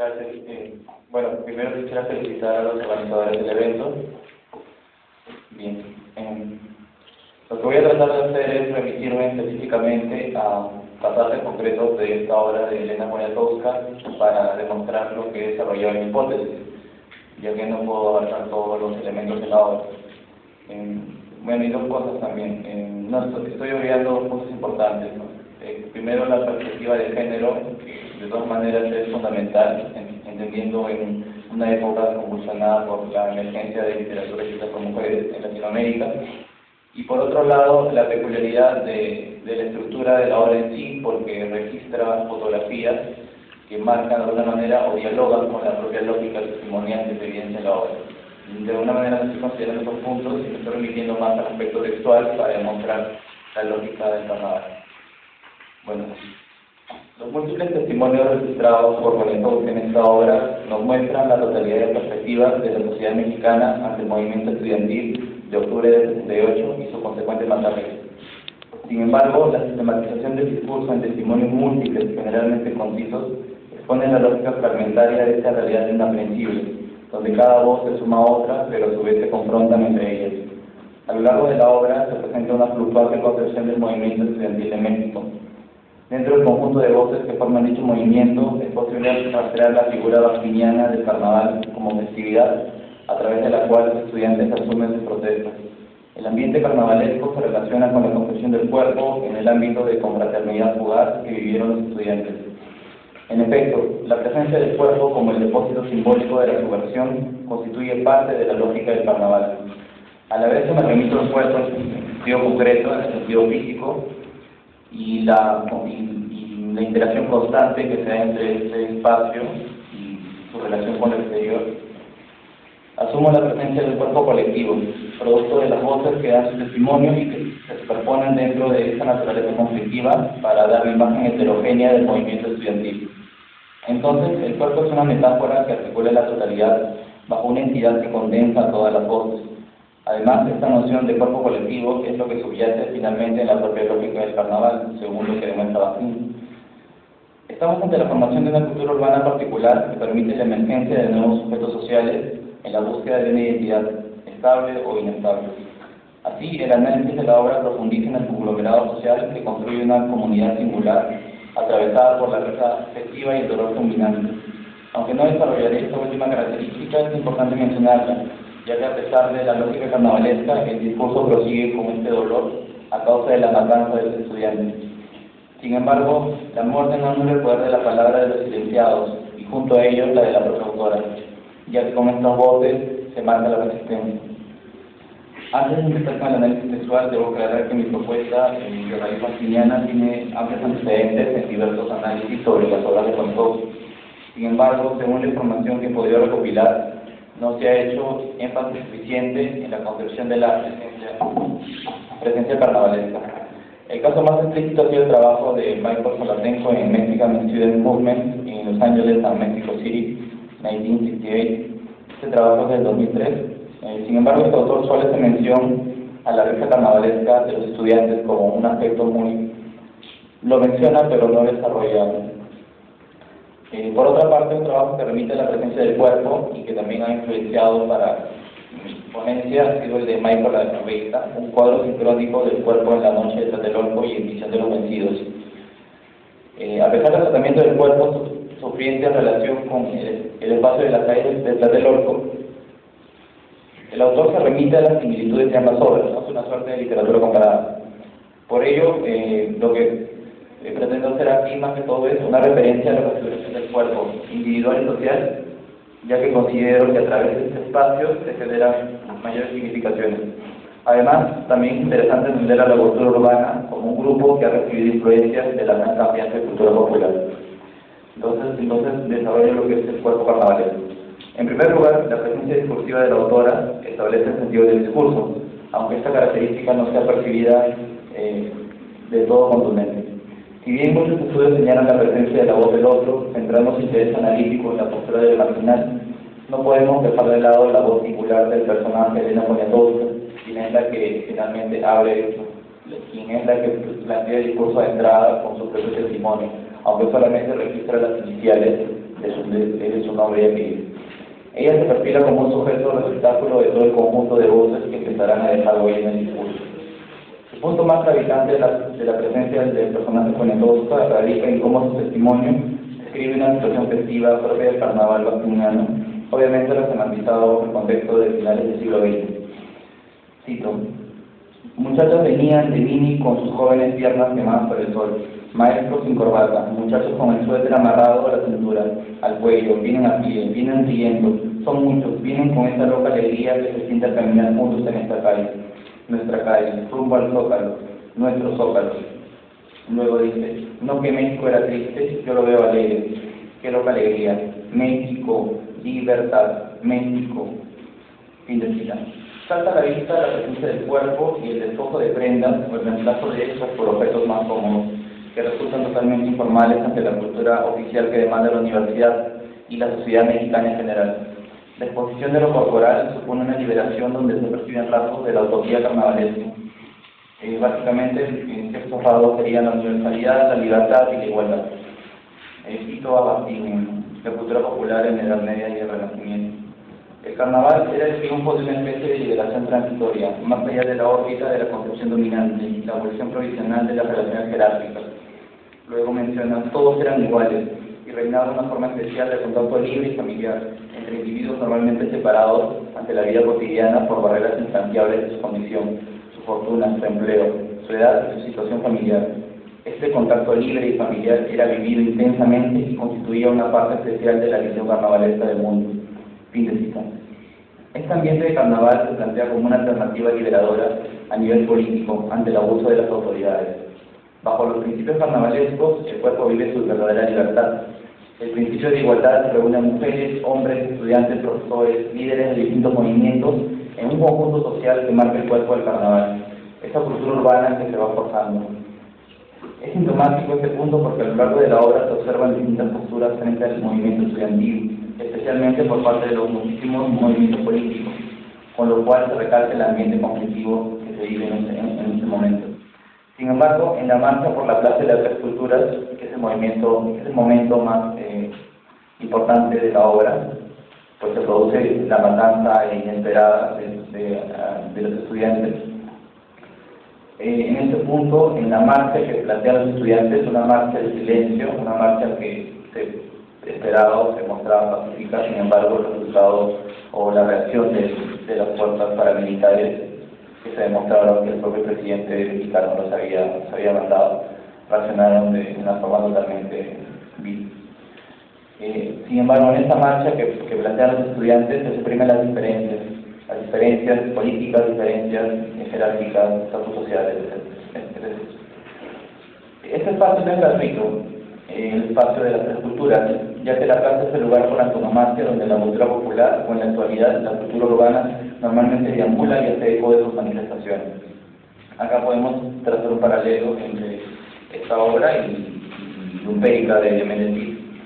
Gracias. Eh, bueno, primero quisiera felicitar a los organizadores del evento. Bien. Eh, lo que voy a tratar de hacer es remitirme específicamente a pasajes concretos de esta obra de Elena Poniatowska para demostrar lo que he desarrollado en hipótesis, ya que no puedo abarcar todos los elementos de la obra. Eh, bueno, y dos cosas también. Eh, no, estoy olvidando cosas importantes. Eh, primero, la perspectiva de género, de todas maneras es fundamental, entendiendo en una época convulsionada por la emergencia de literatura escrita por mujeres en Latinoamérica. Y por otro lado, la peculiaridad de, de la estructura de la obra en sí, porque registra fotografías que marcan de alguna manera o dialogan con la propia lógica testimonial que se evidencia en la obra de alguna manera estoy considerando estos puntos y me estoy remitiendo más al aspecto textual para demostrar la lógica del carnaval. Bueno, los múltiples testimonios registrados por Bonito en esta obra nos muestran la totalidad de perspectivas de la sociedad mexicana ante el movimiento estudiantil de octubre del 68 y su consecuente matarre. Sin embargo, la sistematización del discurso en testimonios múltiples, generalmente concisos, expone la lógica fragmentaria de esta realidad inaprensible donde cada voz se suma a otra, pero a su vez se confrontan entre ellas. A lo largo de la obra se presenta una fluctuante concepción del movimiento estudiantil de México. Dentro del conjunto de voces que forman dicho movimiento, es posible rastrear la figura bastiniana del carnaval como festividad, a través de la cual los estudiantes asumen sus protestas. El ambiente carnavalesco se relaciona con la concepción del cuerpo en el ámbito de confraternidad fugaz que vivieron los estudiantes. En efecto, la presencia del cuerpo como el depósito simbólico de la subversión constituye parte de la lógica del carnaval. A la vez me remito al cuerpo en sentido concreto, en el sentido físico, y la, y, la interacción constante que se da entre este espacio y su relación con el exterior. Asumo la presencia del cuerpo colectivo, producto de las voces que dan su testimonio y que se superponen dentro de esta naturaleza conflictiva para dar la imagen heterogénea del movimiento estudiantil. Entonces, el cuerpo es una metáfora que articula la totalidad bajo una entidad que condensa todas las voces. Además, esta noción de cuerpo colectivo es lo que subyace finalmente en la propia lógica del carnaval, según lo que demuestra Basin. Estamos ante la formación de una cultura urbana particular que permite la emergencia de nuevos sujetos sociales en la búsqueda de una identidad estable o inestable. Así, el análisis de la obra profundiza en el conglomerado social que construye una comunidad singular atravesada por la risa afectiva y el dolor combinante. Aunque no desarrollaré esta última característica, es importante mencionarla, ya que a pesar de la lógica carnavalesca, el discurso prosigue con este dolor a causa de la matanza de los estudiantes. Sin embargo, la muerte no anula el poder de la palabra de los silenciados, y junto a ellos la de la propia autora, ya que con estas voces se marca la resistencia. Antes de empezar con el análisis textual, debo aclarar que mi propuesta eh, de raíz martiniana tiene amplios antecedentes en diversos análisis sobre las obras de Pontov. Sin embargo, según la información que he podido recopilar, no se ha hecho énfasis suficiente en la concepción de la presencia, presencia carnavalesca. El caso más explícito ha sido el trabajo de Michael Solatenko en Mexican Student Movement en Los Ángeles and Mexico City, 1968. Este trabajo es del 2003 eh, sin embargo, este autor suele hacer mención a la risa carnavalesca de los estudiantes como un aspecto muy... lo menciona pero no desarrolla. Eh, por otra parte, un trabajo que remite a la presencia del cuerpo y que también ha influenciado para mi ponencia ha sido el de Michael Arreita, un cuadro sincrónico del cuerpo en la noche de Tlatelolco y en Visión de los Vencidos. Eh, a pesar del tratamiento del cuerpo sufriente en relación con el, el espacio de la calle de Tlatelolco, el autor se remite a las similitudes de ambas obras, es una suerte de literatura comparada. Por ello, eh, lo que eh, pretendo hacer aquí más que todo es una referencia a la configuración del cuerpo individual y social, ya que considero que a través de este espacio se generan mayores significaciones. Además, también es interesante entender a la cultura urbana como un grupo que ha recibido influencias de la gran cambiante cultura popular. Entonces, entonces desarrollo lo que es el cuerpo carnavalesco. En primer lugar, la presencia discursiva de la autora establece el sentido del discurso, aunque esta característica no sea percibida eh, de todo contundente. Si bien muchos estudios señalan la presencia de la voz del otro, centrando su interés analítico en la postura del marginal, no podemos dejar de lado la voz singular del personaje Elena Poniatowska, quien es la que finalmente abre, quien es la que plantea el discurso de entrada con su propio testimonio, aunque solamente registra las iniciales de su, de, nombre y apellido. Ella se perfila como un sujeto receptáculo de todo el conjunto de voces que empezarán a dejar en el discurso. Punto más gravitante de la, de la presencia del personaje Cuenetosa radica en cómo su testimonio describe una situación festiva propia del carnaval vacuniano, obviamente resemantizado en el contexto de finales del siglo XX. Cito, Muchachos venían de Vini con sus jóvenes piernas quemadas por el sol, maestros sin corbata, muchachos con el suéter amarrado a la cintura, al cuello, vienen a pie, vienen riendo, son muchos, vienen con esa loca alegría que se siente al caminar juntos en esta calle, nuestra calle, rumbo al zócalo, nuestro zócalo. Luego dice, no que México era triste, yo lo veo alegre, qué loca alegría, México, libertad, México, fin de cita. Salta a la vista la presencia del cuerpo y el despojo de prendas o el reemplazo de estas por objetos más cómodos, que resultan totalmente informales ante la cultura oficial que demanda la universidad y la sociedad mexicana en general. La exposición de lo corporal supone una liberación donde se perciben rasgos de la utopía carnavalesca. Eh, básicamente, en ciertos rasgos serían la universalidad, la libertad y la igualdad. Cito a Bastín, la cultura popular en la Edad Media y el Renacimiento. El carnaval era el triunfo de una especie de liberación transitoria, más allá de la órbita de la concepción dominante, la abolición provisional de las relaciones jerárquicas. Luego mencionan, todos eran iguales y reinaba una forma especial de contacto libre y familiar entre individuos normalmente separados ante la vida cotidiana por barreras instanteables de su condición, su fortuna, su empleo, su edad y su situación familiar. Este contacto libre y familiar era vivido intensamente y constituía una parte especial de la visión carnavalesca del mundo. Fin de cita. Este ambiente de carnaval se plantea como una alternativa liberadora a nivel político ante el abuso de las autoridades. Bajo los principios carnavalescos, el cuerpo vive su verdadera libertad. El principio de igualdad reúne a mujeres, hombres, estudiantes, profesores, líderes de distintos movimientos en un conjunto social que marca el cuerpo del carnaval, esa cultura urbana que se va forjando. Es sintomático este punto porque a lo largo de la obra se observan distintas posturas frente al movimiento estudiantil, especialmente por parte de los muchísimos movimientos políticos, con lo cual se recalca el ambiente conflictivo que se vive en, en, ese momento. Sin embargo, en la marcha por la Plaza de las Tres Culturas, que es el movimiento, es el momento más eh, importante de la obra, pues se produce la matanza inesperada de, de los estudiantes. Eh, en este punto, en la marcha que plantean los estudiantes, una marcha de silencio, una marcha que se esperado se mostraba pacífica, sin embargo los resultados o la reacción de las fuerzas paramilitares que se demostraron que el propio presidente mexicano los había, los había mandado, reaccionaron de una forma totalmente vil. Eh, sin embargo, en esta marcha que, que plantean los estudiantes se suprimen las diferencias, las diferencias políticas, diferencias jerárquicas, estatus sociales, etc. Este espacio no es gratuito, el espacio de las tres culturas, ya que la plaza es el lugar por antonomasia donde la cultura popular, o en la actualidad la cultura urbana, normalmente deambula y hace eco de sus manifestaciones. Acá podemos trazar un paralelo entre esta obra y, Lumpérica de Mendelí.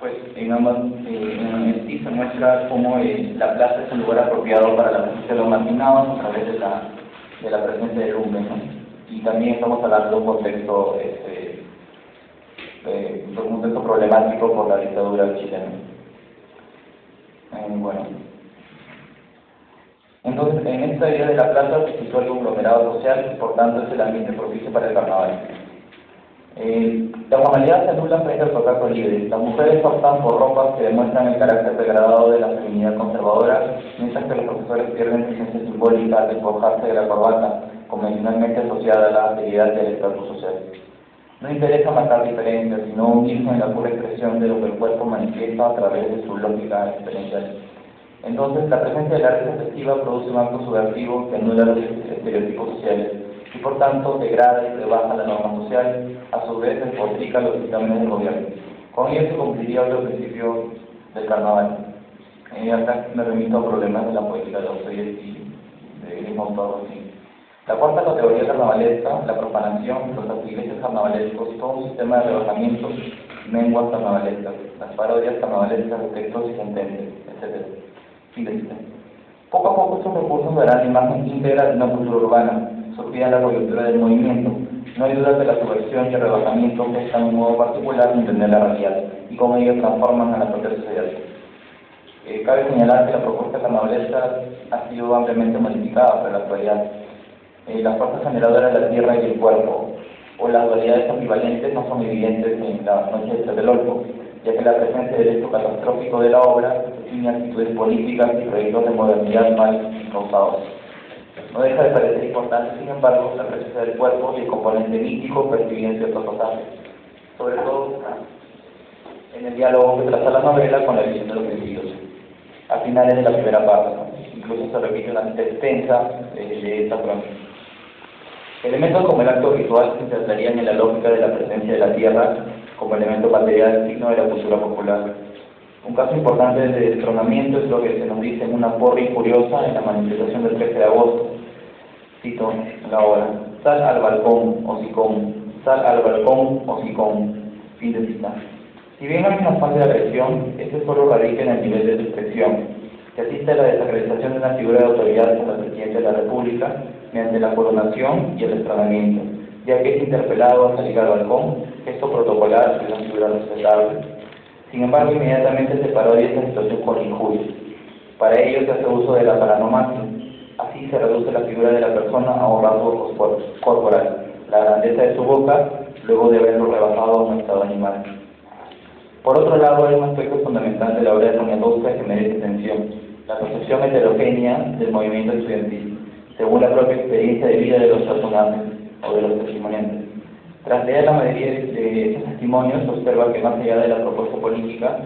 Pues en ambas, eh, en se muestra cómo eh, la plaza es un lugar apropiado para la presencia de los marginados a través de la, de la presencia de lumbre. ¿no? y también estamos hablando de un contexto, este, eh, un contexto problemático por la dictadura chilena. Bueno. Entonces, en esta idea de la plaza se sitúa el conglomerado social, por tanto es el ambiente propicio para el carnaval. Eh, la formalidad se anula frente al contacto libre. Las mujeres optan por ropas que demuestran el carácter degradado de la feminidad conservadora, mientras que los profesores pierden presencia simbólica al despojarse de la corbata, convencionalmente asociada a la actividad del estatus social. No interesa marcar diferencias, sino unirse en la pura expresión de lo que el cuerpo manifiesta a través de su lógica experiencial. Entonces, la presencia del arte festiva produce un acto subversivo que anula los estereotipos sociales y, por tanto, degrada y rebaja la norma social, a su vez despotrica los dictámenes del gobierno. Con ello se cumpliría otro principio del carnaval. Eh, acá me remito a problemas de la poética de Dostoyevsky, de Grimo así. La cuarta categoría carnavalesca, la profanación, los activistas carnavalescos, todo un sistema de rebajamientos, menguas carnavalescas, las parodias carnavalescas textos y sentencias, etc. Poco a poco estos recursos darán imagen íntegra de una cultura urbana, en la coyuntura del movimiento, no hay duda que la subversión y el rebajamiento están un modo particular de entender la realidad y cómo ellos transforman a la propia sociedad. Eh, cabe señalar que la propuesta carnavalesca ha sido ampliamente modificada por la actualidad. Eh, las fuerzas generadoras de la tierra y el cuerpo, o las dualidades ambivalentes, no son evidentes en la noche de Tlatelolco, ya que la presencia del hecho catastrófico de la obra tiene actitudes políticas y proyectos de modernidad mal causados. No deja de parecer importante, sin embargo, la presencia del cuerpo y el componente mítico percibido en ciertos pasajes, sobre todo en el diálogo que traza la novela con la visión de los sentidos a finales de la primera parte. Incluso se repite cita extensa de, esta crónica. Elementos como el acto ritual se insertarían en la lógica de la presencia de la tierra como elemento material signo de la cultura popular. Un caso importante de destronamiento es lo que se nos dice en una porra furiosa en la manifestación del 13 de agosto. Cito la obra. Sal al balcón, hocicón. Sal al balcón, hocicón. Fin de cita. Si bien hay una fase de agresión, este solo radica en el nivel de expresión, que asiste a la desacreditación de una figura de autoridad como el presidente de la República mediante la coronación y el estranamiento, ya que es interpelado a salir al balcón, gesto protocolar de una figura respetable. Sin embargo, inmediatamente se parodia esta situación con injuria. Para ello se hace uso de la paranomasia. Así se reduce la figura de la persona a un rasgo corporal, la grandeza de su boca, luego de haberlo rebajado a un estado animal. Por otro lado, hay un aspecto fundamental de la obra de Poniatowska que merece atención, la percepción heterogénea del movimiento estudiantil, según la propia experiencia de vida de los personajes o de los testimoniantes. Tras leer la mayoría de estos testimonios, se observa que más allá de la propuesta política,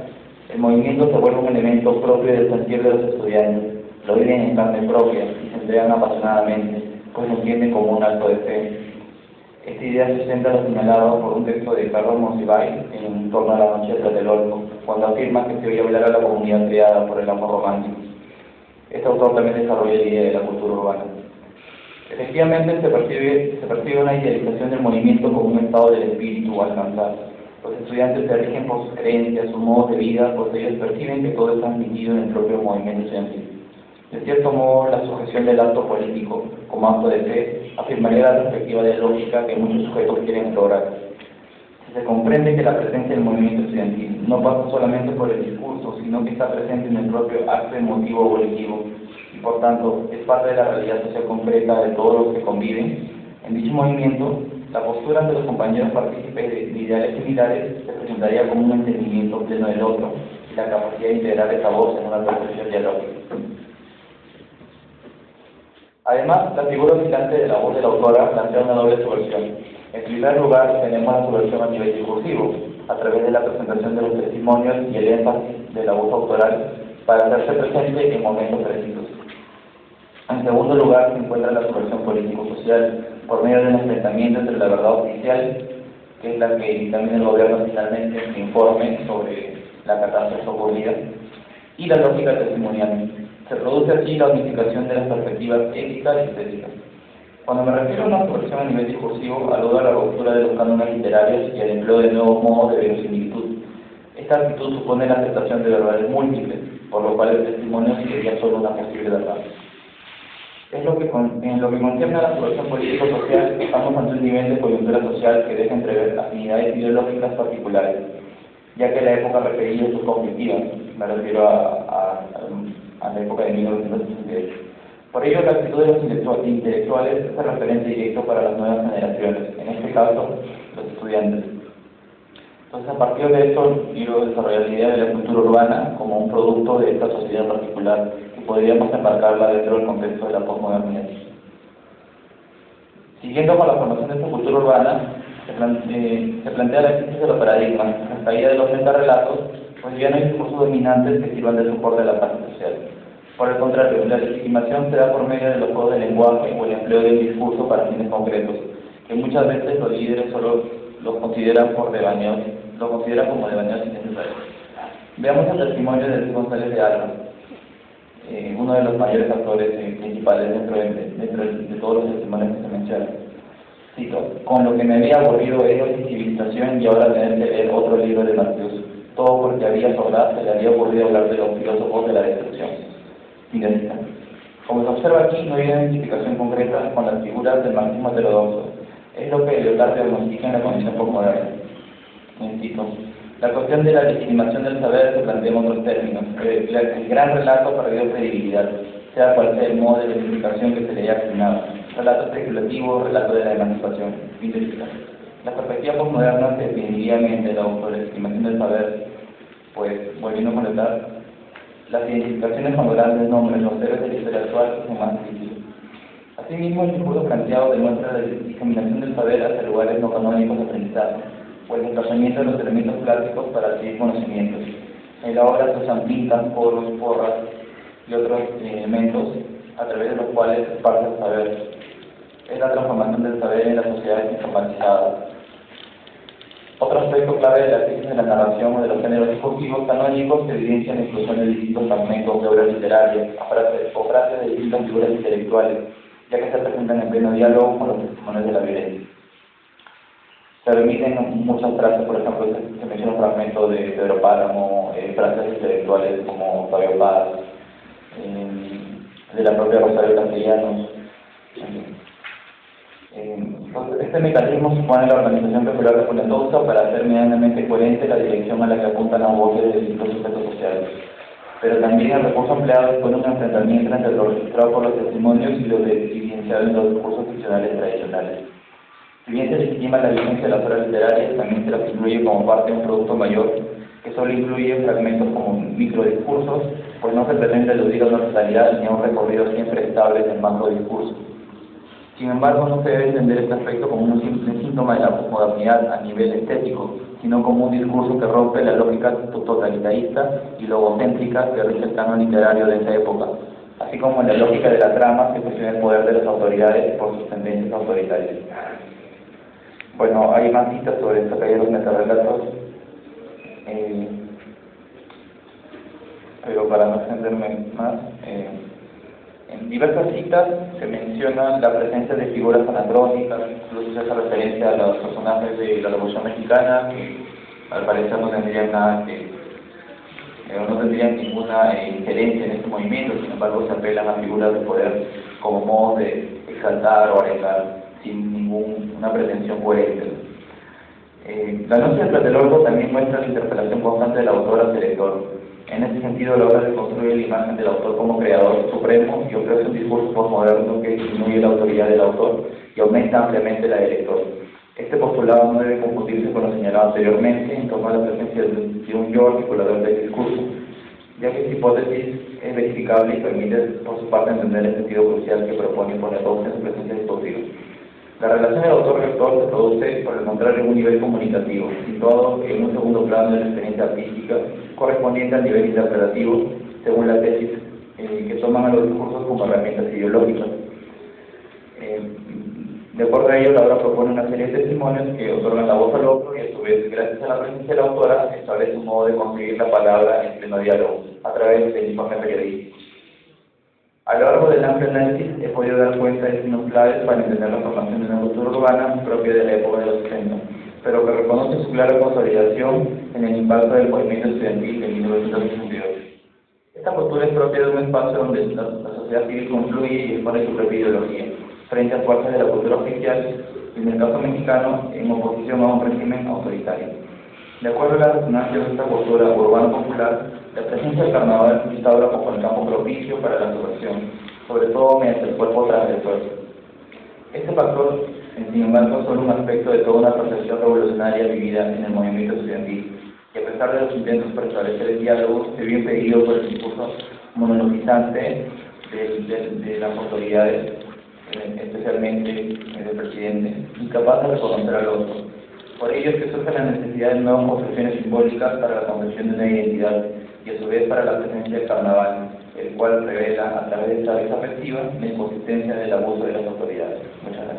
el movimiento se vuelve un elemento propio del sentir de los estudiantes, lo viven en carne propia y se entregan apasionadamente, pues lo entienden como un acto de fe, esta idea se centra lo señalado por un texto de Carlos Monsiváis en torno a la noche de Tlatelolco, cuando afirma que se oye hablar a la comunidad creada por el amor romántico. Este autor también desarrolla la idea de la cultura urbana. Efectivamente, se percibe, se percibe una idealización del movimiento como un estado del espíritu alcanzar. Los estudiantes se rigen por sus creencias, sus modos de vida, pues ellos perciben que todo está transmitido en el propio movimiento estudiantil. De cierto modo, la sujeción del acto político como acto de fe afirmaría la perspectiva de lógica que muchos sujetos quieren lograr. Se comprende que la presencia del movimiento estudiantil no pasa solamente por el discurso, sino que está presente en el propio acto emotivo o y por tanto es parte de la realidad social concreta de todos los que conviven. En dicho movimiento, la postura de los compañeros partícipes de ideales similares se presentaría como un entendimiento pleno del otro y la capacidad de integrar esa voz en una percepción dialógica. Además, la figura dominante de la voz de la autora plantea una doble subversión. En primer lugar, tenemos la subversión a nivel discursivo, a través de la presentación de los testimonios y el énfasis de la voz autoral para hacerse presente en momentos precisos. En segundo lugar, se encuentra la subversión político-social, por medio de un enfrentamiento entre la verdad oficial, que es la que dictamina el gobierno finalmente en informe sobre la catástrofe ocurrida, y la lógica testimonial, se produce así la unificación de las perspectivas éticas y estéticas. Cuando me refiero a una subversión a nivel discursivo, aludo a la ruptura de los cánones literarios y al empleo de nuevos modos de verosimilitud. Esta actitud supone la aceptación de verdades múltiples, por lo cual el testimonio sería solo una posible verdad. Es lo que en lo que concierne a la subversión político-social, estamos ante un nivel de coyuntura social que deja entrever afinidades ideológicas particulares, ya que la época requería sus conflictivas, me refiero a a la época de 1968. Por ello, la actitud de los intelectuales es el referente directo para las nuevas generaciones, en este caso, los estudiantes. Entonces, a partir de esto, quiero desarrollar la idea de la cultura urbana como un producto de esta sociedad particular y podríamos embarcarla dentro del contexto de la postmodernidad. Siguiendo con la formación de esta cultura urbana, se, eh, plantea la crisis de los paradigmas, la caída de los metarrelatos pues ya no hay discursos dominantes que sirvan de soporte a la paz social. Por el contrario, la legitimación se da por medio de los juegos de lenguaje o el empleo del discurso para fines concretos, que muchas veces los líderes solo los consideran por devaneos, lo consideran como devaneos innecesarios. Veamos el testimonio de Luis González de Alba, eh, uno de los mayores actores eh, principales dentro, de, dentro de, todos los testimonios que se mencionan. Cito, con lo que me había aburrido era y civilización y ahora tener que leer otro libro de Marcus todo porque había sobrado, se le había ocurrido hablar de los filósofos de la destrucción. Como se observa aquí, no hay identificación concreta con las figuras del marxismo heterodoxo, Es lo que Leonardo diagnostica en la Condición Postmoderna. La cuestión de la legitimación del saber se plantea en otros términos. El, el gran relato perdió credibilidad, sea cual sea el modo de identificación que se le haya asignado. Relato especulativo, relato de la emancipación. La perspectiva postmoderna se definiría mediante la autolegitimación del saber, pues, volviendo a comentar, las identificaciones con grandes nombres, los héroes de la historia actual, son más difíciles. Asimismo, el discurso planteado demuestra la diseminación del saber hacia lugares no canónicos de aprendizaje o el desplazamiento de los elementos clásicos para adquirir conocimientos. En la obra se usan pintas, poros, porras y otros elementos a través de los cuales esparce el saber. Es la transformación del saber en las sociedades informatizadas. Otro aspecto clave de la crisis de la narración o de los géneros discursivos canónicos se evidencia en la inclusión de distintos fragmentos de obras literarias o frases de distintas figuras intelectuales, ya que se presentan en pleno diálogo con los testimonios de la violencia se remiten muchas frases, por ejemplo, se, menciona un fragmento de Pedro Páramo, eh, frases intelectuales como Fabio Paz, eh, de la propia Rosario Castellanos. Este mecanismo supone la organización peculiar de Ponentosa para hacer medianamente coherente la dirección a la que apuntan las voces de distintos sujetos sociales. Pero también el recurso empleado supone un enfrentamiento entre lo registrado por los testimonios y lo evidenciado en los discursos ficcionales tradicionales. Si bien se legitima la vigencia de las obras literarias, también se las incluye como parte de un producto mayor que solo incluye fragmentos como microdiscursos, pues no se pretende eludir a una totalidad ni a un recorrido siempre estable del macro discurso. Sin embargo, no se debe entender este aspecto como un simple síntoma de la posmodernidad a nivel estético, sino como un discurso que rompe la lógica totalitarista y logocéntrica que rige el canon literario de esa época, así como la lógica de la trama que cuestiona el poder de las autoridades por sus tendencias autoritarias. Bueno, hay más citas sobre esta calle de los metarrelatos, eh, pero para no extenderme más, eh, en diversas citas se menciona la presencia de figuras anacrónicas, incluso se hace referencia a los personajes de la Revolución Mexicana, que al parecer no tendrían nada que, eh, no tendrían ninguna injerencia en este movimiento, sin embargo se apelan a figuras de poder como modo de exaltar o arengar sin ninguna pretensión coherente. Eh, la noche del Tlatelolco también muestra la interpelación constante del autor hacia el lector. En ese sentido, la obra reconstruye la imagen del autor como creador supremo y ofrece un discurso postmoderno que disminuye la autoridad del autor y aumenta ampliamente la del lector. Este postulado no debe confundirse con lo señalado anteriormente en torno a la presencia de un yo articulador del discurso, ya que esta hipótesis es verificable y permite, por su parte, entender el sentido crucial que propone poner en su presencia discursiva. La relación del autor-lector se produce, por el contrario, en un nivel comunicativo, situado en un segundo plano de la experiencia artística, correspondiente al nivel interpretativo, según la tesis eh, que toman a los discursos como herramientas ideológicas. Eh, de acuerdo a ello, la obra propone una serie de testimonios que otorgan la voz al otro y, a su vez, gracias a la presencia de la autora, establece un modo de conseguir la palabra en pleno diálogo, a través del informe periodístico. A lo largo del amplio análisis he podido dar cuenta de signos claves para entender la formación de una cultura urbana propia de la época de los 60, pero que reconoce su clara consolidación en el impacto del movimiento estudiantil de 1962. Esta postura es propia de un espacio donde la, sociedad civil confluye y expone su propia ideología, frente a fuerzas de la cultura oficial, en el caso mexicano, en oposición a un régimen autoritario. De acuerdo a la resonancia de esta postura urbana popular, la presencia del carnaval instaura como el campo propicio para la subversión, sobre todo mediante el cuerpo transgresor. Este factor, sin embargo, es solo un aspecto de toda una percepción revolucionaria vivida en el movimiento estudiantil, y a pesar de los intentos por establecer el diálogo, se vio impedido por el discurso monologizante de, de las autoridades, eh, especialmente del presidente, incapaz de reconocer al otro por ello es que surge la necesidad de nuevas construcciones simbólicas para la construcción de una identidad y a su vez para la presencia del carnaval, el cual revela a través de esta vez afectiva la inconsistencia del abuso de las autoridades. Muchas gracias.